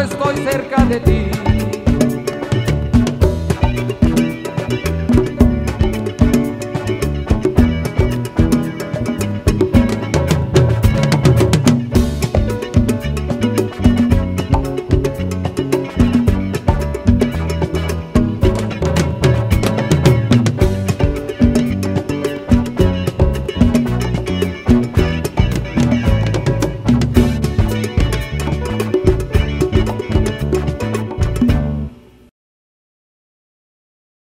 estoy cerca de ti.